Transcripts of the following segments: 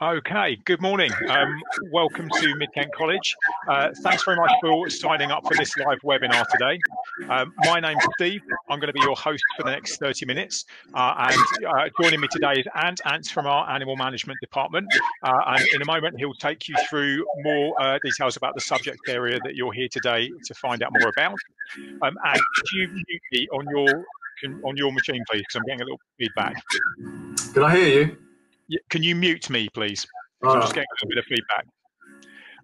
Okay, good morning. Um, welcome to Mid Kent College. Uh, thanks very much for signing up for this live webinar today. Um, my name's Steve. I'm going to be your host for the next 30 minutes. Uh, and uh, joining me today is Ant. Ant's from our Animal Management Department. Uh, and in a moment, he'll take you through more uh, details about the subject area that you're here today to find out more about. Um, and could you mute me on your, on your machine, please, because I'm getting a little feedback. Can I hear you? Can you mute me, please? I'm just getting a bit of feedback.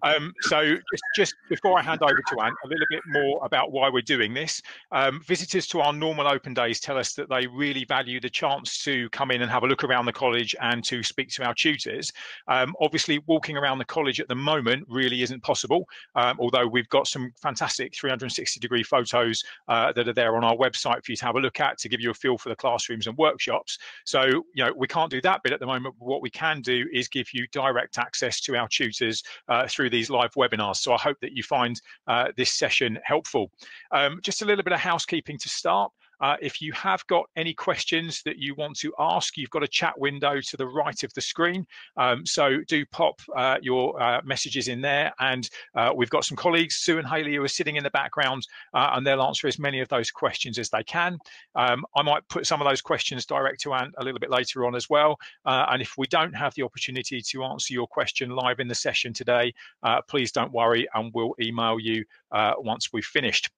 Um, so just, just, before I hand over to Ant, a little bit more about why we're doing this. Um, visitors to our normal open days tell us that they really value the chance to come in and have a look around the college and to speak to our tutors. Um, obviously, walking around the college at the moment really isn't possible, um, although we've got some fantastic 360 degree photos uh, that are there on our website for you to have a look at to give you a feel for the classrooms and workshops. So, you know, we can't do that bit at the moment. But what we can do is give you direct access to our tutors uh, through these live webinars. So I hope that you find uh, this session helpful. Um, just a little bit of housekeeping to start. Uh, if you have got any questions that you want to ask, you've got a chat window to the right of the screen. Um, so do pop uh, your uh, messages in there. And uh, we've got some colleagues, Sue and Haley, who are sitting in the background, uh, and they'll answer as many of those questions as they can. Um, I might put some of those questions direct to Ant a little bit later on as well. Uh, and if we don't have the opportunity to answer your question live in the session today, please don't worry, and we'll email you once we've finished.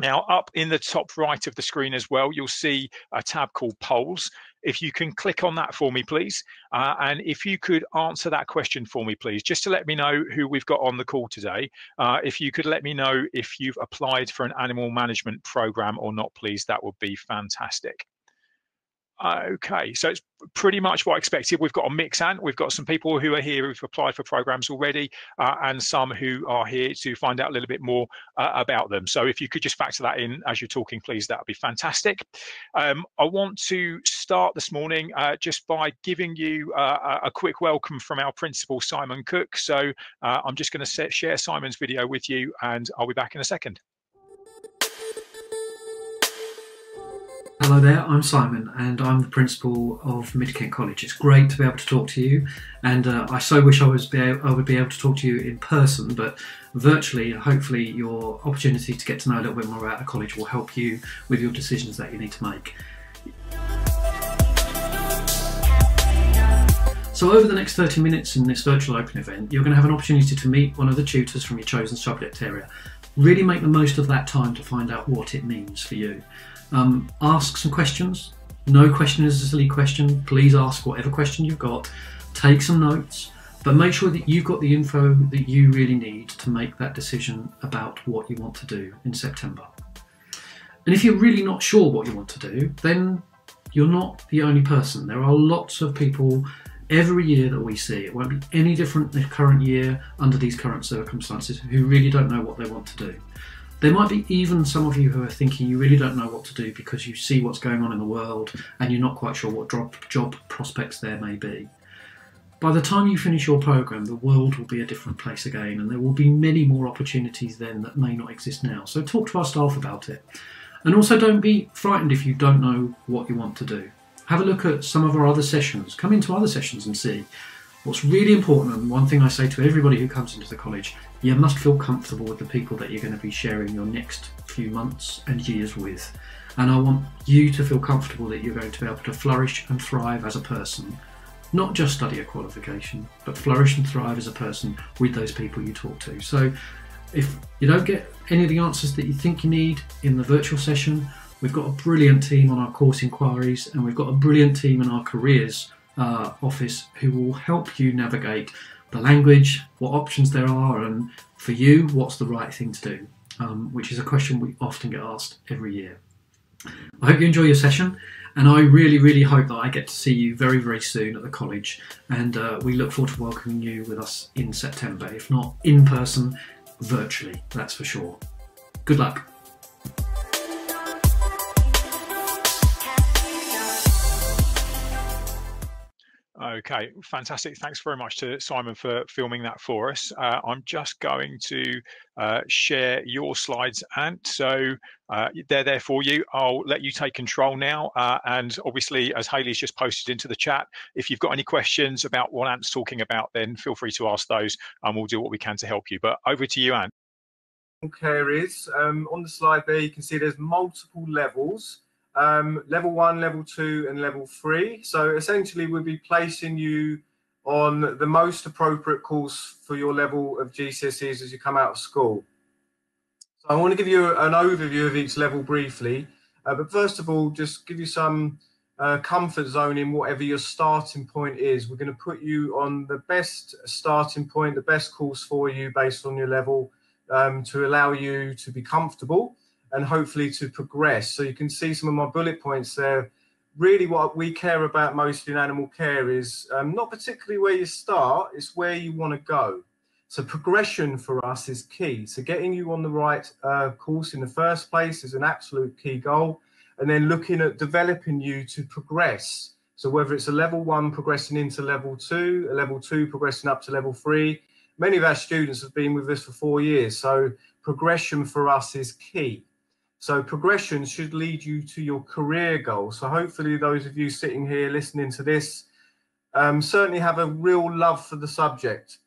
Now, up in the top right of the screen as well, you'll see a tab called polls. If you can click on that for me, please. Uh, and if you could answer that question for me, please, just to let me know who we've got on the call today. Uh, if you could let me know if you've applied for an animal management program or not, please, that would be fantastic. Okay, so it's pretty much what I expected. We've got a mix, and we've got some people who are here who've applied for programs already, uh, and some who are here to find out a little bit more uh, about them. So if you could just factor that in as you're talking, please, that would be fantastic. Um, I want to start this morning uh, just by giving you uh, a quick welcome from our principal, Simon Cook. So uh, I'm just going to share Simon's video with you, and I'll be back in a second. Hello there, I'm Simon and I'm the principal of Mid Kent College. It's great to be able to talk to you and uh, I so wish I, was be I would be able to talk to you in person but virtually hopefully your opportunity to get to know a little bit more about the college will help you with your decisions that you need to make. So over the next 30 minutes in this virtual open event you're going to have an opportunity to meet one of the tutors from your chosen subject area. Really make the most of that time to find out what it means for you. Um, ask some questions. No question is a silly question. Please ask whatever question you've got. Take some notes, but make sure that you've got the info that you really need to make that decision about what you want to do in September. And if you're really not sure what you want to do, then you're not the only person. There are lots of people every year that we see. It won't be any different the current year under these current circumstances who really don't know what they want to do. There might be even some of you who are thinking you really don't know what to do because you see what's going on in the world and you're not quite sure what job, prospects there may be. By the time you finish your program, the world will be a different place again, and there will be many more opportunities then that may not exist now. So talk to our staff about it. And also don't be frightened if you don't know what you want to do. Have a look at some of our other sessions. Come into other sessions and see. What's really important, and one thing I say to everybody who comes into the college, you must feel comfortable with the people that you're going to be sharing your next few months and years with. And I want you to feel comfortable that you're going to be able to flourish and thrive as a person, not just study a qualification, but flourish and thrive as a person with those people you talk to. So if you don't get any of the answers that you think you need in the virtual session, we've got a brilliant team on our course inquiries and we've got a brilliant team in our careers uh, office who will help you navigate the language, what options there are, and for you, what's the right thing to do, um, which is a question we often get asked every year. I hope you enjoy your session, and I really, really hope that I get to see you very, very soon at the college. And uh, we look forward to welcoming you with us in September, if not in person, virtually, that's for sure. Good luck. Okay, fantastic. Thanks very much to Simon for filming that for us. Uh, I'm just going to uh, share your slides, Ant. So uh, they're there for you. I'll let you take control now. Uh, and obviously, as Haley's just posted into the chat, if you've got any questions about what Ant's talking about, then feel free to ask those and we'll do what we can to help you. But over to you, Ant. Okay, is um, on the slide there, you can see there's multiple levels um, level one, level two, and level three. So essentially, we'll be placing you on the most appropriate course for your level of GCSEs as you come out of school. So I want to give you an overview of each level briefly, uh, but first of all, just give you some uh, comfort zone in whatever your starting point is. We're going to put you on the best starting point, the best course for you based on your level um, to allow you to be comfortable and hopefully to progress. So you can see some of my bullet points there. Really, what we care about most in animal care is um, not particularly where you start, it's where you want to go. So progression for us is key. So getting you on the right uh, course in the first place is an absolute key goal. And then looking at developing you to progress. So whether it's a level one progressing into level two, a level two progressing up to level three, many of our students have been with us for four years. So progression for us is key. So progression should lead you to your career goal. So hopefully those of you sitting here listening to this um, certainly have a real love for the subject.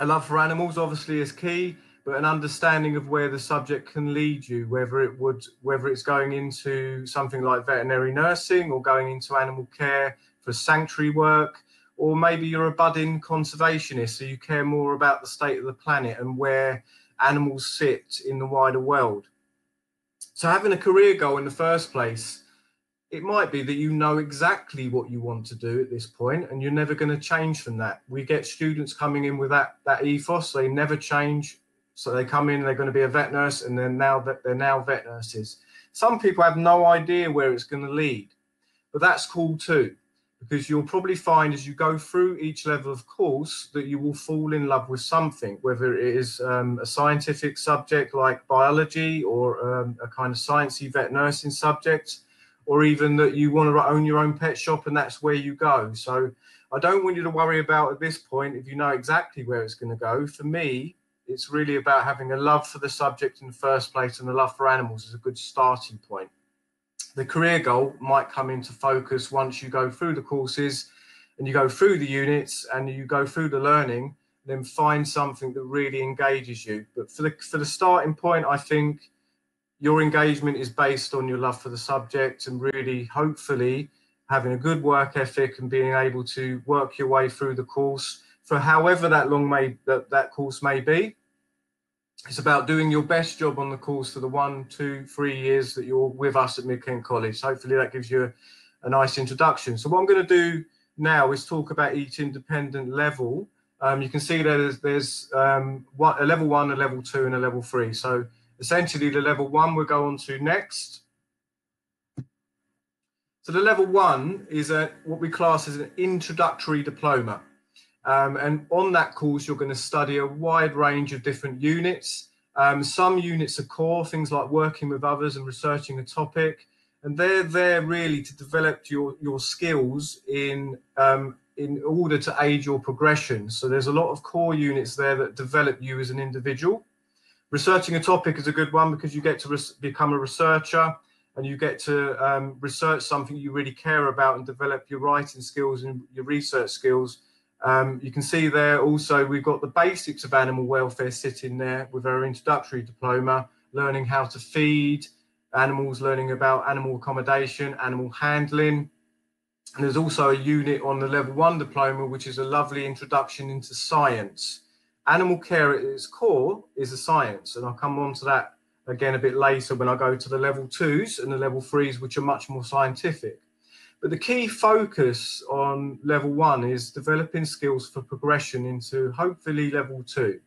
A love for animals obviously is key, but an understanding of where the subject can lead you, whether it would, whether it's going into something like veterinary nursing or going into animal care for sanctuary work, or maybe you're a budding conservationist, so you care more about the state of the planet and where animals sit in the wider world. So having a career goal in the first place, it might be that you know exactly what you want to do at this point and you're never going to change from that. We get students coming in with that that ethos, they never change. So they come in, they're going to be a vet nurse and then now that they're now vet nurses. Some people have no idea where it's going to lead. But that's cool too because you'll probably find as you go through each level of course that you will fall in love with something, whether it is um, a scientific subject like biology or um, a kind of sciencey vet nursing subject, or even that you want to own your own pet shop and that's where you go. So I don't want you to worry about at this point if you know exactly where it's going to go. For me, it's really about having a love for the subject in the first place and a love for animals is a good starting point the career goal might come into focus once you go through the courses and you go through the units and you go through the learning then find something that really engages you. But for the for the starting point i think your engagement is based on your love for the subject and really hopefully having a good work ethic and being able to work your way through the course for however that long may that, that course may be it's about doing your best job on the course for the one, two, three years that you're with us at Mid Kent College. Hopefully, that gives you a, a, nice introduction. So, what I'm going to do now is talk about each independent level. Um, you can see there's there's um, a level one, a level two, and a level three. So, essentially, the level one we'll go on to next. So, the level one is a what we class as an introductory diploma. Um, and on that course, you're going to study a wide range of different units. Um, some units are core, things like working with others and researching a topic. And they're there really to develop your, your skills in, um, in order to aid your progression. So there's a lot of core units there that develop you as an individual. Researching a topic is a good one because you get to become a researcher and you get to um, research something you really care about and develop your writing skills and your research skills um, you can see there also we've got the basics of animal welfare sitting there with our introductory diploma, learning how to feed animals, learning about animal accommodation, animal handling. And there's also a unit on the level one diploma, which is a lovely introduction into science. Animal care at its core is a science, and I'll come on to that again a bit later when I go to the level twos and the level threes, which are much more scientific. But the key focus on level one is developing skills for progression into hopefully level two.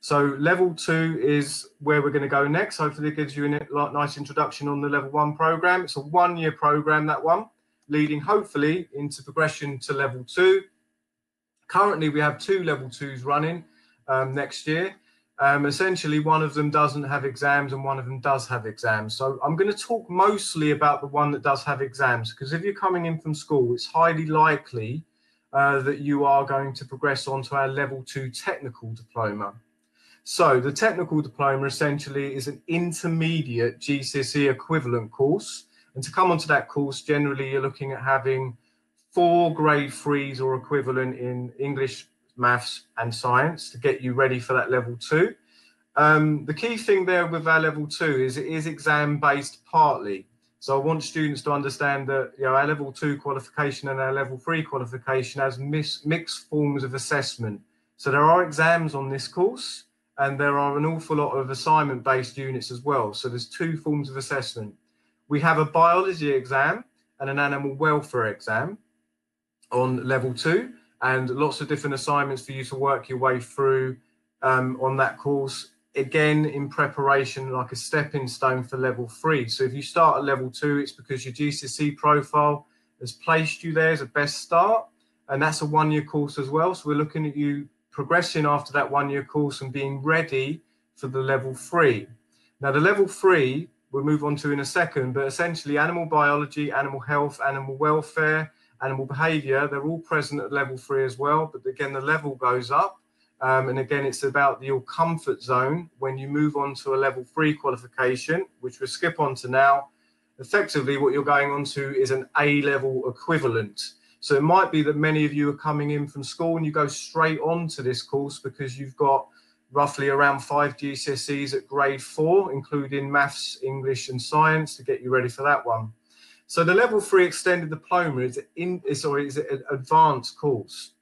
So level two is where we're going to go next. Hopefully it gives you a nice introduction on the level one program. It's a one year program, that one, leading hopefully into progression to level two. Currently we have two level twos running um, next year. Um, essentially, one of them doesn't have exams and one of them does have exams. So I'm going to talk mostly about the one that does have exams because if you're coming in from school, it's highly likely uh, that you are going to progress on to our level two technical diploma. So the technical diploma essentially is an intermediate GCSE equivalent course. And to come onto that course, generally you're looking at having four grade threes or equivalent in English, maths and science to get you ready for that level two. Um, the key thing there with our level two is it is exam based partly. So I want students to understand that you know our level two qualification and our level three qualification has mis- mixed forms of assessment. So there are exams on this course, and there are an awful lot of assignment based units as well. So there's two forms of assessment. We have a biology exam and an animal welfare exam on level two, and lots of different assignments for you to work your way through um, on that course again in preparation like a stepping stone for level three. So if you start at level two, it's because your GCSE profile has placed you there as a best start. And that's a one year course as well. So we're looking at you progressing after that one year course and being ready for the level three. Now, the level three we'll move on to in a second, but essentially animal biology, animal health, animal welfare, animal behavior, they're all present at level three as well. But again, the level goes up um, and again, it's about your comfort zone when you move on to a level three qualification, which we'll skip on to now. Effectively, what you're going on to is an A level equivalent. So it might be that many of you are coming in from school and you go straight on to this course because you've got roughly around five GCSEs at grade four, including maths, English, and science to get you ready for that one. So the level three extended diploma is in sorry is an advanced course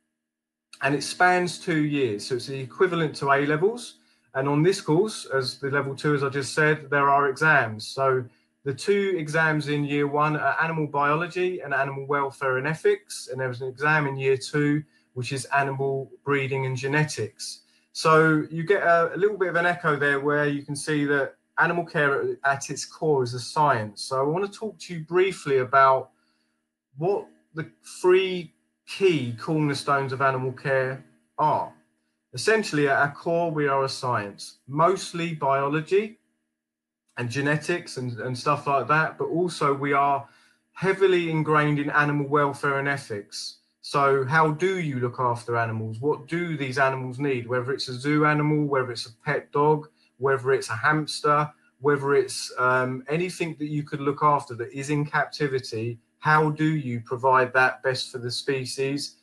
and it spans two years. So it's the equivalent to A levels. And on this course, as the level two, as I just said, there are exams. So the two exams in year one are animal biology and animal welfare and ethics. And there was an exam in year two, which is animal breeding and genetics. So you get a, a little bit of an echo there where you can see that animal care at its core is a science. So I want to talk to you briefly about what the three key cornerstones of animal care are. Essentially, at our core, we are a science, mostly biology and genetics and, and stuff like that, but also we are heavily ingrained in animal welfare and ethics. So, how do you look after animals? What do these animals need? Whether it's a zoo animal, whether it's a pet dog, whether it's a hamster, whether it's um, anything that you could look after that is in captivity, how do you provide that best for the species?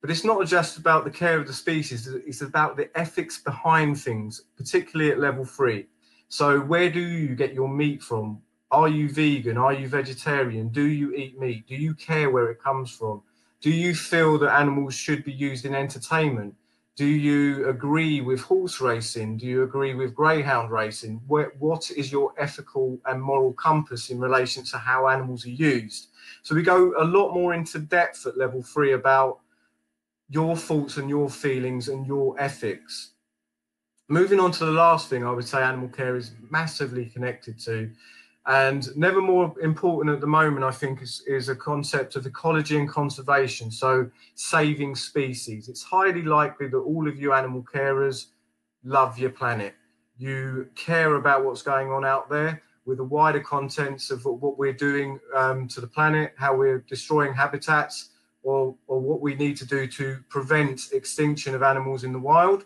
But it's not just about the care of the species, it's about the ethics behind things, particularly at level three. So, where do you get your meat from? Are you vegan? Are you vegetarian? Do you eat meat? Do you care where it comes from? Do you feel that animals should be used in entertainment? Do you agree with horse racing? Do you agree with greyhound racing? Where, what is your ethical and moral compass in relation to how animals are used? So we go a lot more into depth at level three about your thoughts and your feelings and your ethics. Moving on to the last thing, I would say animal care is massively connected to, and never more important at the moment, I think, is, is a concept of ecology and conservation. So, saving species. It's highly likely that all of you animal carers love your planet. You care about what's going on out there with the wider contents of what we're doing um, to the planet, how we're destroying habitats, or, or what we need to do to prevent extinction of animals in the wild.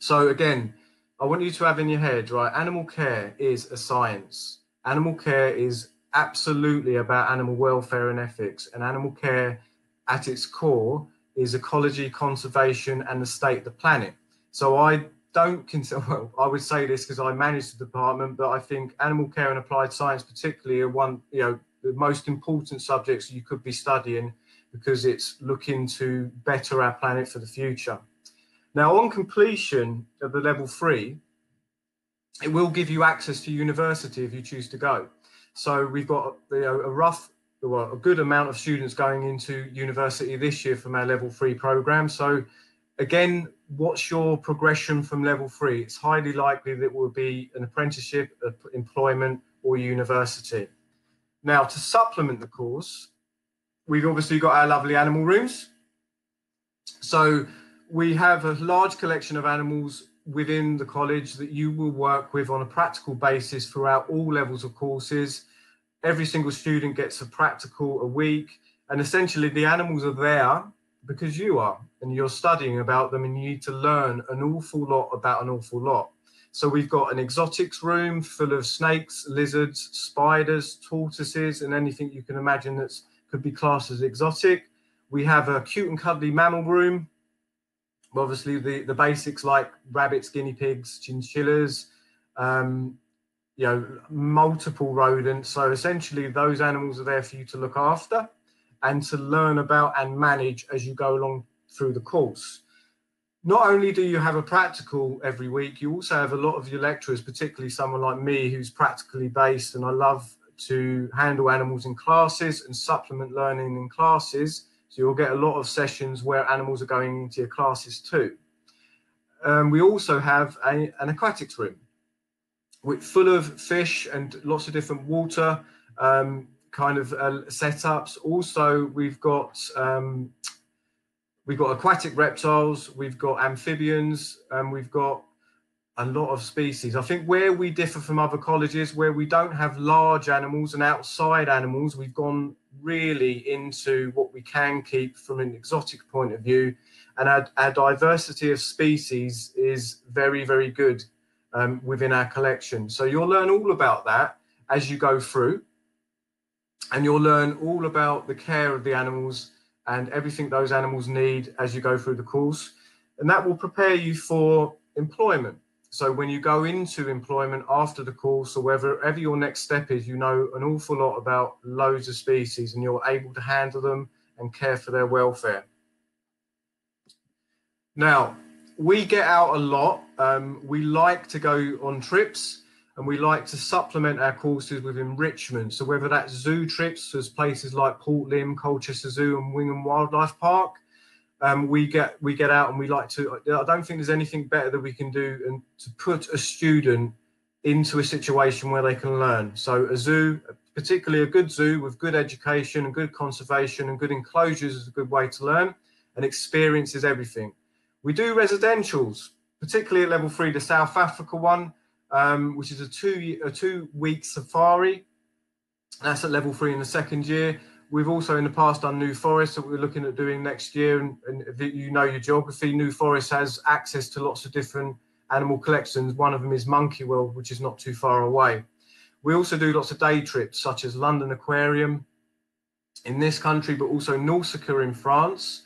So, again, I want you to have in your head, right? Animal care is a science. Animal care is absolutely about animal welfare and ethics, and animal care at its core is ecology, conservation, and the state of the planet. So I don't consider, well, I would say this because I manage the department, but I think animal care and applied science, particularly, are one, you know, the most important subjects you could be studying because it's looking to better our planet for the future. Now, on completion of the level three, it will give you access to university if you choose to go. So we've got you know, a rough, well, a good amount of students going into university this year from our level three program. So again, what's your progression from level three? It's highly likely that it will be an apprenticeship, employment, or university. Now, to supplement the course, we've obviously got our lovely animal rooms. So we have a large collection of animals within the college that you will work with on a practical basis throughout all levels of courses. Every single student gets a practical a week And essentially, the animals are there because you are, and you're studying about them, and you need to learn an awful lot about an awful lot. So we've got an exotics room full of snakes, lizards, spiders, tortoises, and anything you can imagine that could be classed as exotic. We have a cute and cuddly mammal room. Obviously, the, the basics like rabbits, guinea pigs, chinchillas, um, you know, multiple rodents. So essentially, those animals are there for you to look after and to learn about and manage as you go along through the course. Not only do you have a practical every week, you also have a lot of your lecturers, particularly someone like me who's practically based, and I love to handle animals in classes and supplement learning in classes. So you'll get a lot of sessions where animals are going into your classes too. Um, we also have a, an aquatics room with full of fish and lots of different water um, kind of uh, setups. Also, we've got um, we've got aquatic reptiles, we've got amphibians, and we've got a lot of species. I think where we differ from other colleges, where we don't have large animals and outside animals, we've gone really into what we can keep from an exotic point of view. And our, our diversity of species is very, very good um, within our collection. So you'll learn all about that as you go through. And you'll learn all about the care of the animals and everything those animals need as you go through the course. And that will prepare you for employment. So when you go into employment after the course or wherever your next step is, you know an awful lot about loads of species and you're able to handle them and care for their welfare. Now, we get out a lot. Um, we like to go on trips and we like to supplement our courses with enrichment. So whether that's zoo trips, as places like Port Lympne, Colchester Zoo, and Wingham Wildlife Park, um, we get we get out and we like to. I don't think there's anything better that we can do and to put a student into a situation where they can learn. So a zoo, particularly a good zoo with good education and good conservation and good enclosures, is a good way to learn. And experience is everything. We do residentials, particularly at level three, the South Africa one, um, which is a two a two week safari. That's at level three in the second year. We've also in the past done New Forest that we're looking at doing next year. And, and you know your geography, New Forest has access to lots of different animal collections. One of them is Monkey World, which is not too far away. We also do lots of day trips, such as London Aquarium in this country, but also Nausicaa in France.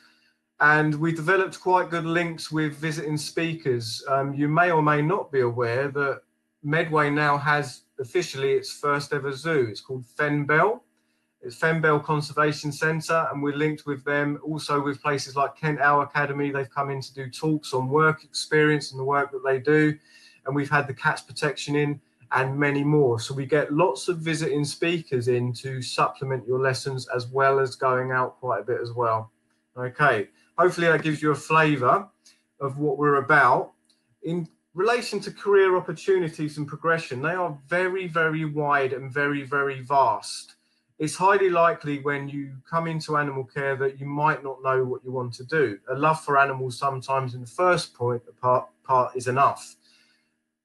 And we developed quite good links with visiting speakers. Um, you may or may not be aware that Medway now has officially its first ever zoo. It's called Fenn Bell. It's Fenn Bell Conservation Centre, and we're linked with them also with places like Kent Owl Academy. They've come in to do talks on work experience and the work that they do. And we've had the cats protection in and many more. So we get lots of visiting speakers in to supplement your lessons as well as going out quite a bit as well. Okay, hopefully that gives you a flavour of what we're about. In relation to career opportunities and progression, they are very, very wide and very, very vast it's highly likely when you come into animal care that you might not know what you want to do. A love for animals sometimes in the first point part, part is enough.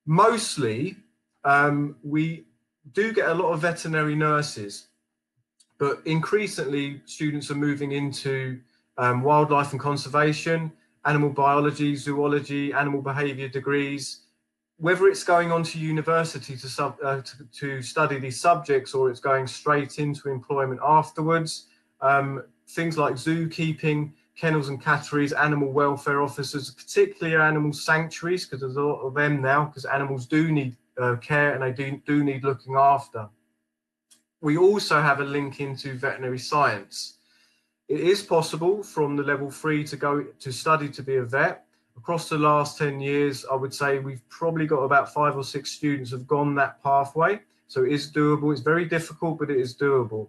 Mostly, um, we do get a lot of veterinary nurses, but increasingly students are moving into um, wildlife and conservation, animal biology, zoology, animal behavior degrees, whether it's going on to university to, sub, uh, to, to, study these subjects or it's going straight into employment afterwards, um, things like zookeeping, kennels and catteries, animal welfare officers, particularly animal sanctuaries, because there's a lot of them now, because animals do need uh, care and they do, do need looking after. We also have a link into veterinary science. It is possible from the level three to go to study to be a vet across the last 10 years, I would say we've probably got about five or six students have gone that pathway. So it is doable. It's very difficult, but it is doable.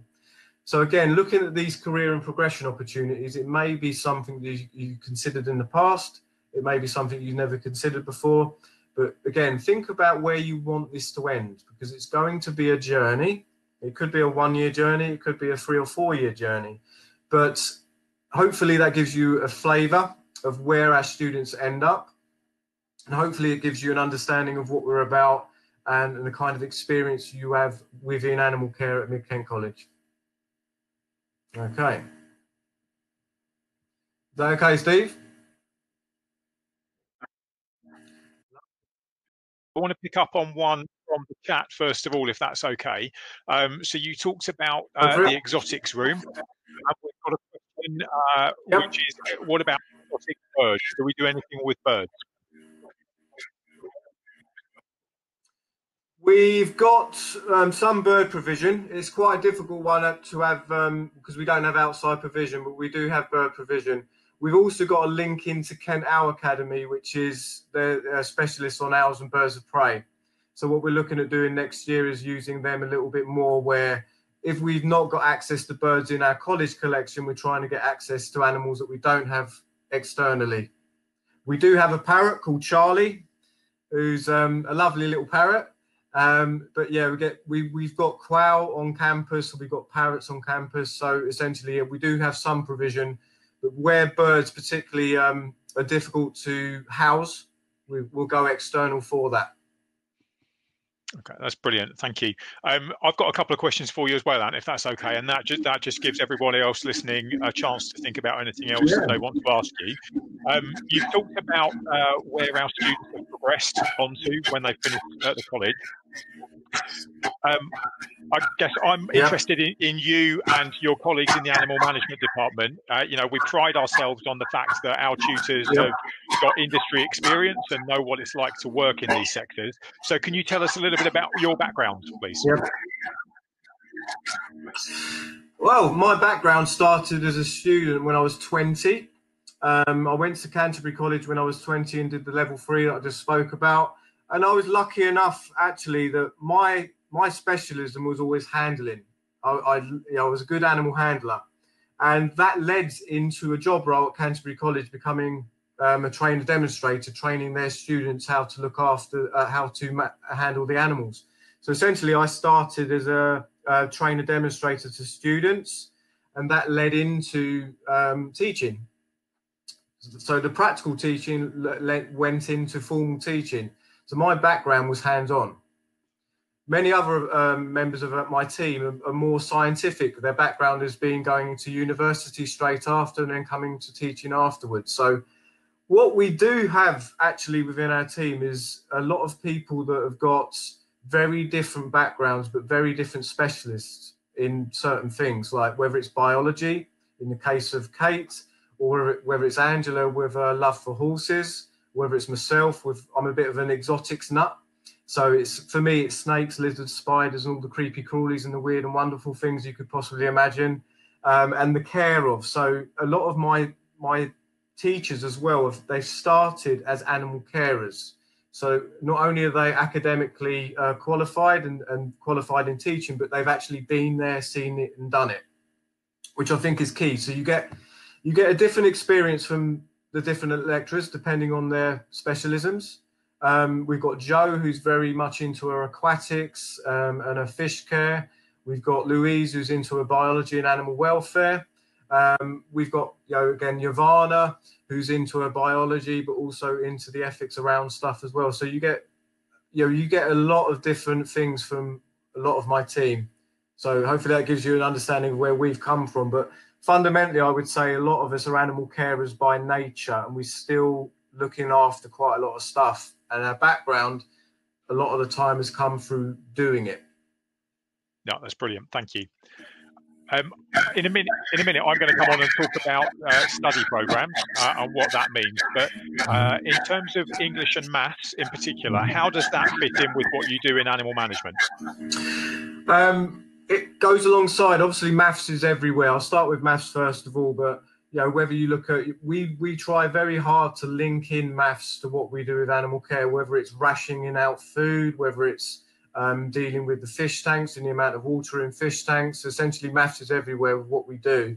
So again, looking at these career and progression opportunities, it may be something that you, considered in the past. It may be something you've never considered before. But again, think about where you want this to end because it's going to be a journey. It could be a one year journey, it could be a three or four year journey. But hopefully that gives you a flavor of where our students end up. And hopefully it gives you an understanding of what we're about and, and the kind of experience you have within animal care at Mid Kent College. Okay. Is that okay, Steve? I want to pick up on one from the chat first of all, if that's okay. Um, so you talked about uh, the exotics room. And we've got a question, uh, yep. which is, what about birds? Do we do anything with birds? We've got um, some bird provision. It's quite a difficult one to have um, because we don't have outside provision, but we do have bird provision. We've also got a link into Kent Owl Academy, which is the uh, specialist on owls and birds of prey. So what we're looking at doing next year is using them a little bit more. Where if we've not got access to birds in our college collection, we're trying to get access to animals that we don't have externally. We do have a parrot called Charlie, who's um, a lovely little parrot um, but yeah, we get we we've got quail on campus, we've got parrots on campus. So essentially, we do have some provision, but where birds particularly um, are difficult to house, we will go external for that. Okay, that's brilliant. Thank you. Um, I've got a couple of questions for you as well, Ant, if that's okay. And that just that just gives everybody else listening a chance to think about anything else yeah. that they want to ask you. Um, you've talked about uh, where our students have progressed onto when they finish at the college. Um, I guess I'm yeah. interested in, in, you and your colleagues in the animal management department. Uh, you know, we pride ourselves on the fact that our tutors yeah. have got industry experience and know what it's like to work in these sectors. So, can you tell us a little bit about your background, please? Yeah. Well, my background started as a student when I was 20. Um, I went to Canterbury College when I was 20 and did the level three that I just spoke about and I was lucky enough actually that my my specialism was always handling. I, I, you know, I was a good animal handler, and that led into a job role at Canterbury College, becoming um, a trainer demonstrator, training their students how to look after, uh, how to ma- handle the animals. So essentially, I started as a, a, trainer demonstrator to students, and that led into um, teaching. So the practical teaching le- went into formal teaching. So my background was hands-on. Many other um, members of uh, my team are, are, more scientific. Their background has been going to university straight after and then coming to teaching afterwards. So what we do have actually within our team is a lot of people that have got very different backgrounds, but very different specialists in certain things, like whether it's biology, in the case of Kate, or whether it's Angela with a love for horses, whether it's myself with I'm a bit of an exotics nut. So it's for me, it's snakes, lizards, spiders, and all the creepy crawlies and the weird and wonderful things you could possibly imagine, um, and the care of. So a lot of my my teachers as well, they started as animal carers. So not only are they academically uh, qualified and, and qualified in teaching, but they've actually been there, seen it, and done it, which I think is key. So you get you get a different experience from the different lecturers depending on their specialisms. Um, we've got Joe, who's very much into her aquatics um, and her fish care. We've got Louise, who's into her biology and animal welfare. Um, we've got, you know, again, Yavana, who's into her biology, but also into the ethics around stuff as well. So you get, you know, you get a lot of different things from a lot of my team. So hopefully that gives you an understanding of where we've come from. But fundamentally, I would say a lot of us are animal carers by nature, and we're still looking after quite a lot of stuff. And our background, a lot of the time, has come through doing it. No, that's brilliant. Thank you. Um, in a minute, in a minute, I'm going to come on and talk about uh, study programs uh, and what that means. But uh, in terms of English and maths, in particular, how does that fit in with what you do in animal management? Um, it goes alongside. Obviously, maths is everywhere. I'll start with maths first of all, but you know whether you look at we we try very hard to link in maths to what we do with animal care, whether it's rationing out food, whether it's um, dealing with the fish tanks and the amount of water in fish tanks. Essentially, maths is everywhere with what we do.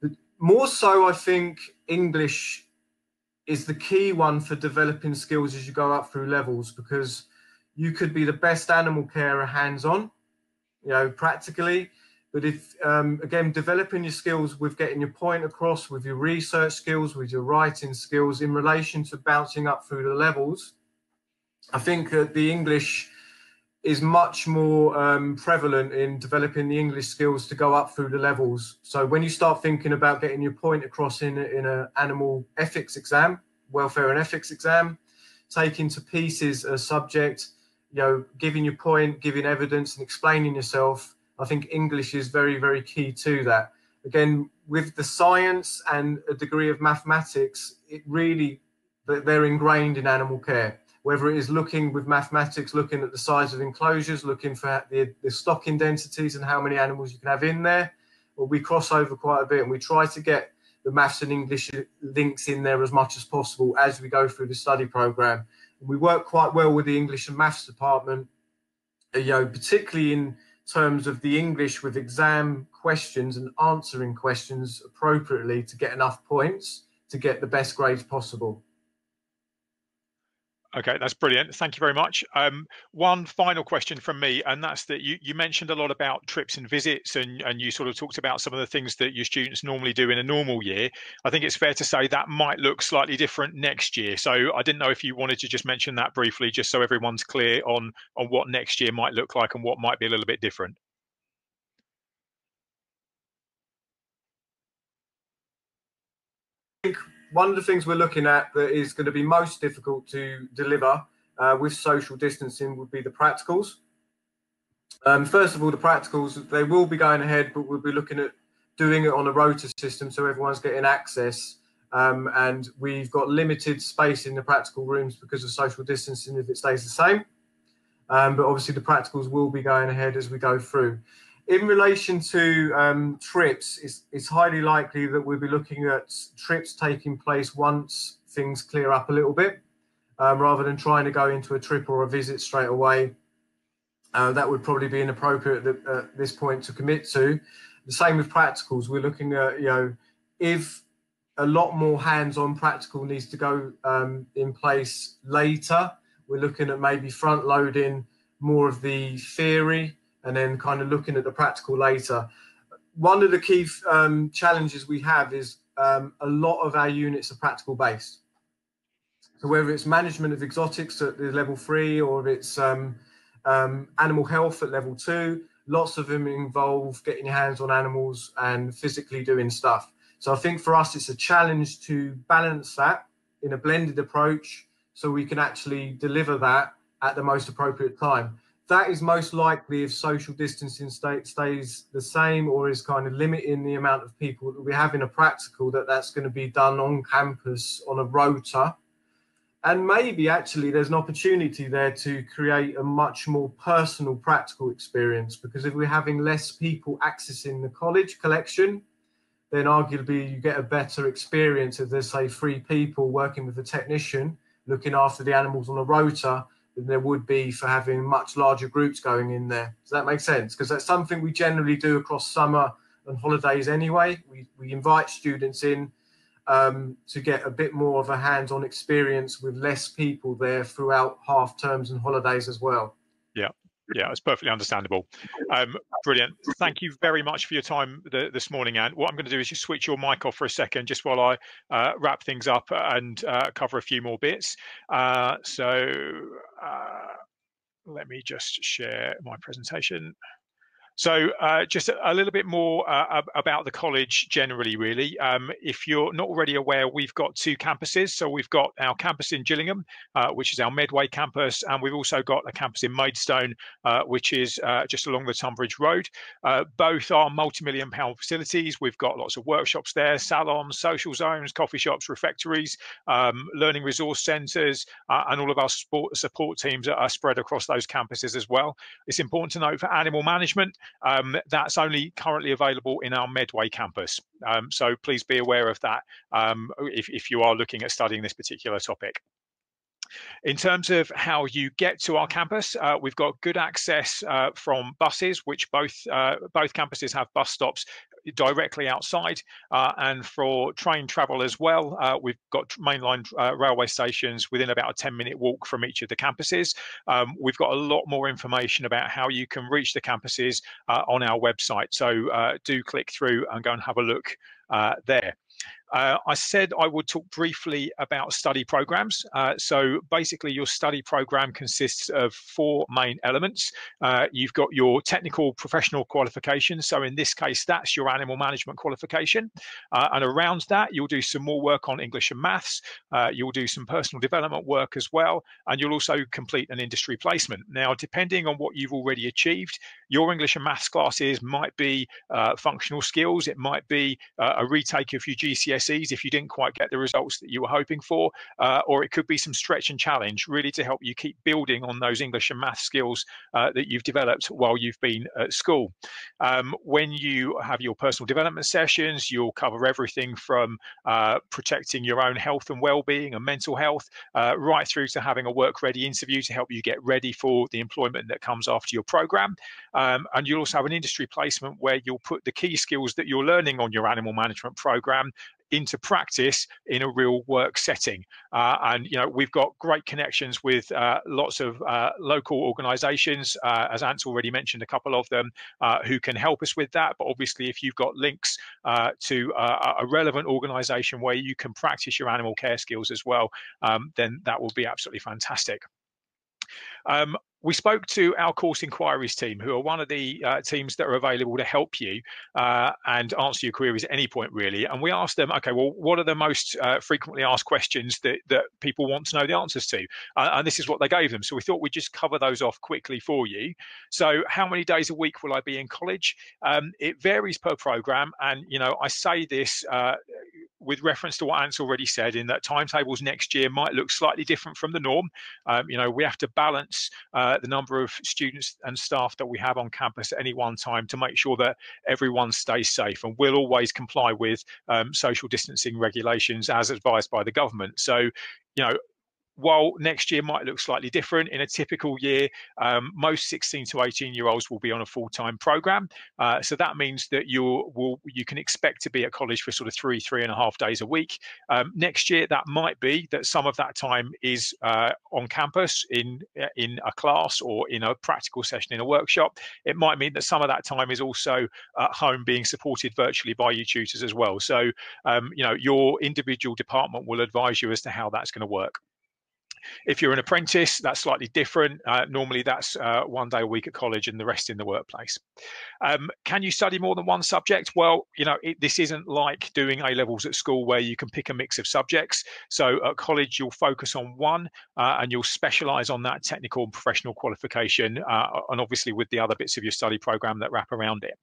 But more so, I think English is the key one for developing skills as you go up through levels because you could be the best animal carer hands on you know, practically. But if, um, again, developing your skills with getting your point across, with your research skills, with your writing skills in relation to bouncing up through the levels, I think that the English is much more um, prevalent in developing the English skills to go up through the levels. So when you start thinking about getting your point across in in an animal ethics exam, welfare and ethics exam, taking to pieces a subject, you know, giving your point, giving evidence, and explaining yourself. I think English is very very key to that. Again, with the science and a degree of mathematics, it really they're ingrained in animal care whether it is looking with mathematics, looking at the size of enclosures, looking for the, the stocking densities and how many animals you can have in there. Well, we cross over quite a bit and we try to get the maths and English links in there as much as possible as we go through the study program. We work quite well with the English and maths department, uh, you know, particularly in terms of the English with exam questions and answering questions appropriately to get enough points to get the best grades possible. Okay, that's brilliant. Thank you very much. Um, one final question from me, and that's that you, you mentioned a lot about trips and visits, and, and you sort of talked about some of the things that your students normally do in a normal year. I think it's fair to say that might look slightly different next year. So I didn't know if you wanted to just mention that briefly, just so everyone's clear on on what next year might look like and what might be a little bit different. One of the things we're looking at that is going to be most difficult to deliver uh, with social distancing would be the practicals. Um, first of all, the practicals, they will be going ahead, but we'll be looking at doing it on a rota system so everyone's getting access. Um, and we've got limited space in the practical rooms because of social distancing if it stays the same. Um, but obviously, the practicals will be going ahead as we go through in relation to um, trips, it's, it's, highly likely that we'll be looking at trips taking place once things clear up a little bit, um, rather than trying to go into a trip or a visit straight away. Uh, that would probably be inappropriate at, this point to commit to. The same with practicals. We're looking at, you know, if a lot more hands-on practical needs to go um, in place later, we're looking at maybe front loading more of the theory and then kind of looking at the practical later. One of the key um, challenges we have is um, a lot of our units are practical based. So whether it's management of exotics at the level three or it's um, um, animal health at level two, lots of them involve getting your hands on animals and physically doing stuff. So I think for us, it's a challenge to balance that in a blended approach so we can actually deliver that at the most appropriate time that is most likely if social distancing stays the same or is kind of limiting the amount of people that we have in a practical that that's going to be done on campus on a rota. And maybe actually there's an opportunity there to create a much more personal practical experience because if we're having less people accessing the college collection then arguably you get a better experience if there's say three people working with a technician looking after the animals on a rota than there would be for having much larger groups going in there. Does that make sense? Because that's something we generally do across summer and holidays anyway. We, we invite students in um, to get a bit more of a hands-on experience with less people there throughout half terms and holidays as well. Yeah, it's perfectly understandable. Um, brilliant. Thank you very much for your time the, this morning, Ant. What I'm going to do is just switch your mic off for a second, just while I uh, wrap things up and uh, cover a few more bits. Uh, so uh, let me just share my presentation. So, uh, just a, little bit more uh, about the college generally, really. Um, if you're not already aware, we've got two campuses. So, we've got our campus in Gillingham, uh, which is our Medway campus, and we've also got a campus in Maidstone, uh, which is uh, just along the Tonbridge Road. Uh, both are multi million pound facilities. We've got lots of workshops there, salons, social zones, coffee shops, refectories, um, learning resource centres, and all of our sport support teams are spread across those campuses as well. It's important to note for animal management um, that's only currently available in our Medway campus. Um, so please be aware of that um, if, if you are looking at studying this particular topic. In terms of how you get to our campus, uh, we've got good access uh, from buses, which both uh, both campuses have bus stops directly outside. Uh, and for train travel as well, uh, we've got mainline uh, railway stations within about a 10 minute walk from each of the campuses. Um, we've got a lot more information about how you can reach the campuses on our website. So do click through and go and have a look there. Uh, I said I would talk briefly about study programs. Uh, so basically, your study program consists of four main elements. Uh, you've got your technical professional qualification. So in this case, that's your animal management qualification. Uh, and around that, you'll do some more work on English and maths. Uh, you'll do some personal development work as well. And you'll also complete an industry placement. Now, depending on what you've already achieved, your English and maths classes might be uh, functional skills. It might be a retake of your If you didn't quite get the results that you were hoping for, uh, or it could be some stretch and challenge, really to help you keep building on those English and math skills uh, that you've developed while you've been at school. Um, when you have your personal development sessions, you'll cover everything from uh, protecting your own health and well-being and mental health, uh, right through to having a work-ready interview to help you get ready for the employment that comes after your program. Um, and you'll also have an industry placement where you'll put the key skills that you're learning on your animal management program into practice in a real work setting. Uh, and you know we've got great connections with uh, lots of uh, local organisations, uh, as Ant's already mentioned, a couple of them uh, who can help us with that. But obviously, if you've got links to a relevant organisation where you can practice your animal care skills as well, um, then that will be absolutely fantastic. Um, we spoke to our course inquiries team, who are one of the uh, teams that are available to help you uh, and answer your queries at any point, really. And we asked them, okay, well, what are the most uh, frequently asked questions that, that people want to know the answers to? Uh, and this is what they gave them. So we thought we'd just cover those off quickly for you. So, how many days a week will I be in college? Um, it varies per program. And, you know, I say this uh, with reference to what Ant's already said, in that timetables next year might look slightly different from the norm. Um, you know, we have to balance uh, the number of students and staff that we have on campus at any one time to make sure that everyone stays safe, and we'll always comply with um, social distancing regulations as advised by the government. So, you know, while next year might look slightly different, in a typical year, um, most 16 to 18 year olds will be on a full time program. Uh, so that means that you will you can expect to be at college for sort of three three and a half days a week. Um, next year, that might be that some of that time is uh, on campus in in a class or in a practical session in a workshop. It might mean that some of that time is also at home being supported virtually by your tutors as well. So um, you know your individual department will advise you as to how that's going to work. If you're an apprentice, that's slightly different. Uh, normally, that's uh, one day a week at college and the rest in the workplace. Um, can you study more than one subject? Well, you know, it, this isn't like doing A levels at school where you can pick a mix of subjects. So at college, you'll focus on one uh, and you'll specialize on that technical and professional qualification, uh, and obviously with the other bits of your study program that wrap around it.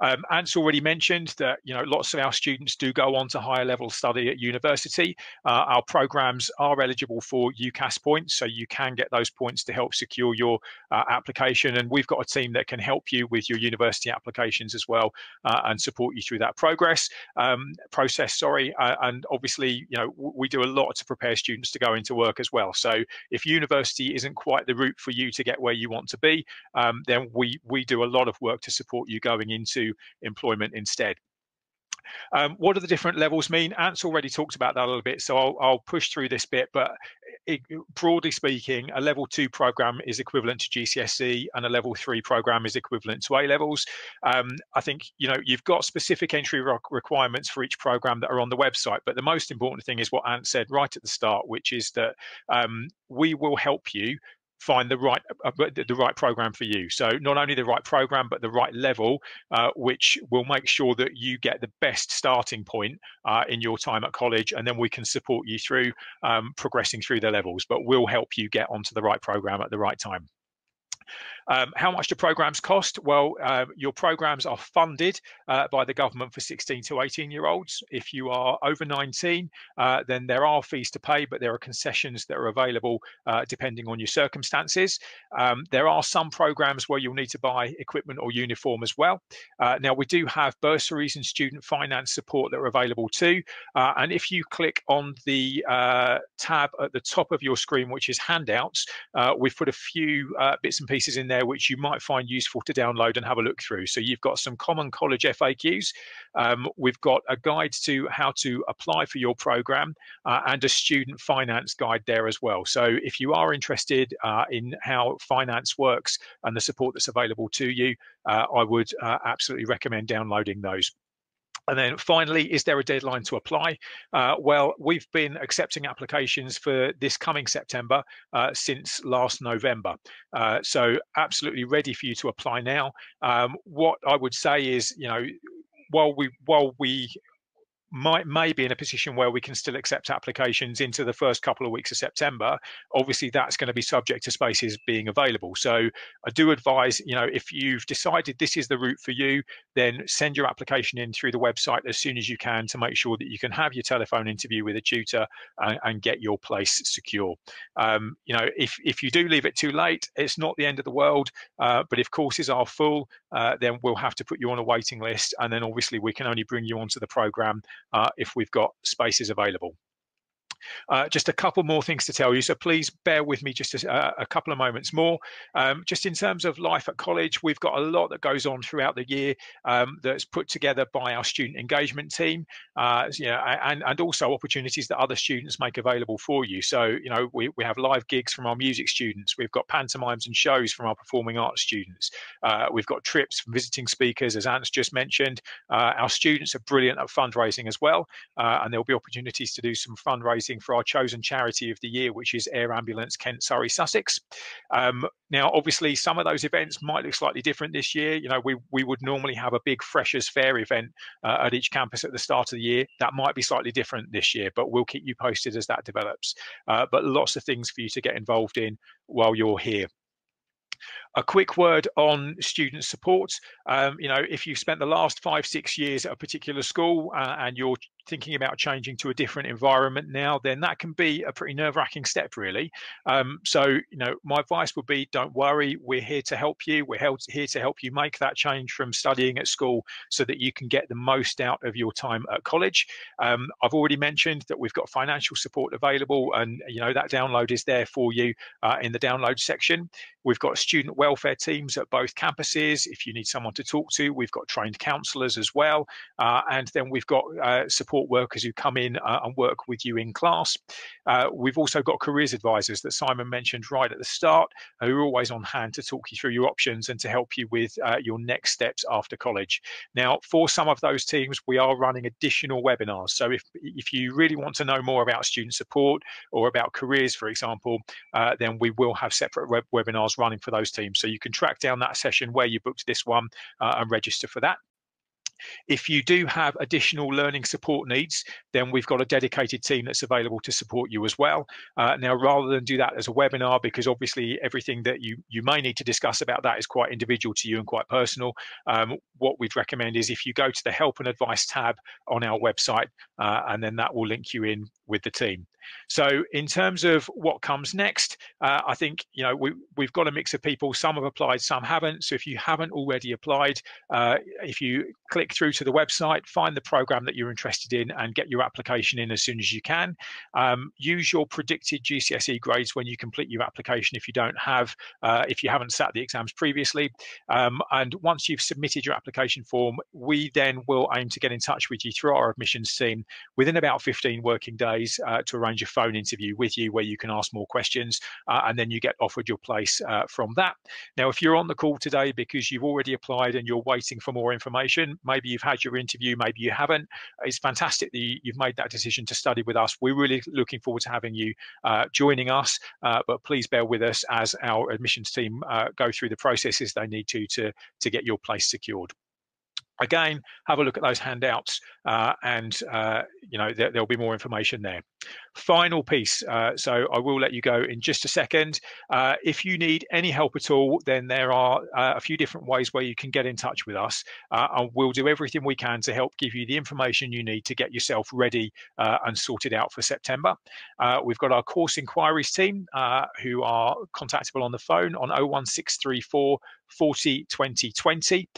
Um, Ant's already mentioned that you know lots of our students do go on to higher level study at university. Uh, our programs are eligible for UCAS points, so you can get those points to help secure your uh, application. And we've got a team that can help you with your university applications as well uh, and support you through that progress um, process. Sorry, uh, and obviously you know we do a lot to prepare students to go into work as well. So if university isn't quite the route for you to get where you want to be, um, then we we do a lot of work to support you going into employment instead. Um, what do the different levels mean? Ant's already talked about that a little bit, so I'll, I'll push through this bit. But it, broadly speaking, a level two program is equivalent to GCSE, and a level three program is equivalent to A levels. Um, I think you know you've got specific entry requirements for each program that are on the website, but the most important thing is what Ant said right at the start, which is that um, we will help you find the right uh, the right program for you. So not only the right program but the right level uh, which will make sure that you get the best starting point uh, in your time at college and then we can support you through um, progressing through the levels but we'll help you get onto the right program at the right time um, how much do programs cost? Well, uh, your programs are funded uh, by the government for 16 to 18 year olds. If you are over 19, uh, then there are fees to pay, but there are concessions that are available uh, depending on your circumstances. Um, there are some programs where you'll need to buy equipment or uniform as well. Uh, now, we do have bursaries and student finance support that are available too. Uh, and if you click on the tab at the top of your screen, which is handouts, we've put a few bits and pieces in there there which you might find useful to download and have a look through. So you've got some common college FAQs. Um, we've got a guide to how to apply for your program uh, and a student finance guide there as well. So if you are interested uh, in how finance works and the support that's available to you, uh, I would uh, absolutely recommend downloading those. And then finally, is there a deadline to apply? Uh, well, we've been accepting applications for this coming September uh, since last November. Uh, so absolutely ready for you to apply now. Um, what I would say is, you know, while we while we might may be in a position where we can still accept applications into the first couple of weeks of September. Obviously, that's going to be subject to spaces being available. So I do advise, you know, if you've decided this is the route for you, then send your application in through the website as soon as you can to make sure that you can have your telephone interview with a tutor and, and get your place secure. Um, you know, if if you do leave it too late, it's not the end of the world. Uh, but if courses are full, uh, then we'll have to put you on a waiting list, and then obviously we can only bring you onto the program uh, if we've got spaces available. Uh, just a couple more things to tell you, so please bear with me just a, a couple of moments more. Um, just in terms of life at college, we've got a lot that goes on throughout the year um, that's put together by our student engagement team, uh, you know, and, and also opportunities that other students make available for you. So, you know, we, we have live gigs from our music students, we've got pantomimes and shows from our performing arts students, uh, we've got trips from visiting speakers, as Ant's just mentioned. Uh, our students are brilliant at fundraising as well, uh, and there'll be opportunities to do some fundraising for our chosen charity of the year, which is Air Ambulance Kent Surrey Sussex. Um, now, obviously, some of those events might look slightly different this year. You know, we we would normally have a big Freshers Fair event uh, at each campus at the start of the year. That might be slightly different this year, but we'll keep you posted as that develops. Uh, but lots of things for you to get involved in while you're here. A quick word on student support. Um, you know, if you've spent the last five, six years at a particular school uh, and you're thinking about changing to a different environment now, then that can be a pretty nerve wracking step, really. Um, so, you know, my advice would be don't worry, we're here to help you. We're here to help you make that change from studying at school so that you can get the most out of your time at college. Um, I've already mentioned that we've got financial support available, and, you know, that download is there for you uh, in the download section. We've got student welfare teams at both campuses. If you need someone to talk to, we've got trained counsellors as well. Uh, and then we've got uh, support support workers who come in uh, and work with you in class. Uh, we've also got careers advisors that Simon mentioned right at the start, who are always on hand to talk you through your options and to help you with uh, your next steps after college. Now, for some of those teams, we are running additional webinars. So if, if you really want to know more about student support or about careers, for example, uh, then we will have separate web webinars running for those teams. So you can track down that session where you booked this one uh, and register for that. If you do have additional learning support needs, then we've got a dedicated team that's available to support you as well. Uh, now, rather than do that as a webinar, because obviously everything that you, you may need to discuss about that is quite individual to you and quite personal, um, what we'd recommend is if you go to the help and advice tab on our website, uh, and then that will link you in with the team. So in terms of what comes next, uh, I think you know we we've got a mix of people. Some have applied, some haven't. So if you haven't already applied, uh, if you click through to the website, find the program that you're interested in, and get your application in as soon as you can. Um, use your predicted GCSE grades when you complete your application. If you don't have, uh, if you haven't sat the exams previously, um, and once you've submitted your application form, we then will aim to get in touch with you through our admissions team within about 15 working days uh, to arrange a phone interview with you where you can ask more questions uh, and then you get offered your place uh, from that. Now, if you're on the call today because you've already applied and you're waiting for more information, maybe you've had your interview, maybe you haven't, it's fantastic that you've made that decision to study with us. We're really looking forward to having you uh, joining us, uh, but please bear with us as our admissions team uh, go through the processes they need to to, to get your place secured again have a look at those handouts uh, and uh, you know there, will be more information there. Final piece uh, so i will let you go in just a second. Uh, if you need any help at all then there are uh, a few different ways where you can get in touch with us. And we'll do everything we can to help give you the information you need to get yourself ready and sorted out for september. We've got our course inquiries team who are contactable on the phone on 01634 40 20 20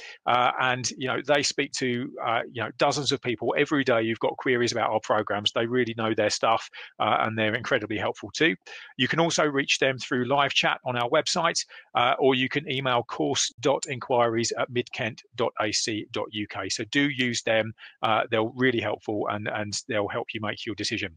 and you know they speak to uh, you know dozens of people every day. You've got queries about our programs. They really know their stuff, uh, and they're incredibly helpful too. You can also reach them through live chat on our website, uh, or you can email course.inquiries at midkent.ac.uk. So do use them. Uh, they're really helpful, and and they'll help you make your decision.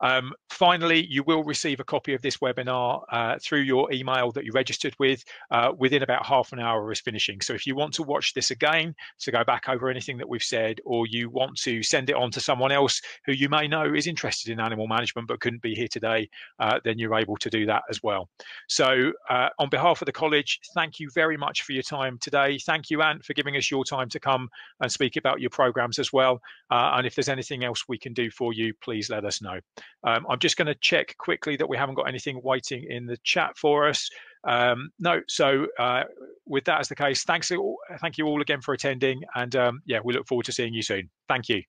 Um, finally, you will receive a copy of this webinar uh, through your email that you registered with uh, within about half an hour of us finishing. So if you want to watch this again, to go back over anything that we've said, or you want to send it on to someone else who you may know is interested in animal management but couldn't be here today, uh, then you're able to do that as well. So uh, on behalf of the college, thank you very much for your time today. Thank you, Ant, for giving us your time to come and speak about your programs as well. Uh, and if there's anything else we can do for you, please let us know. Um, I'm just going to check quickly that we haven't got anything waiting in the chat for us. Um, no, so uh, with that as the case, thanks, thank you all again for attending, and um, yeah, we look forward to seeing you soon. Thank you.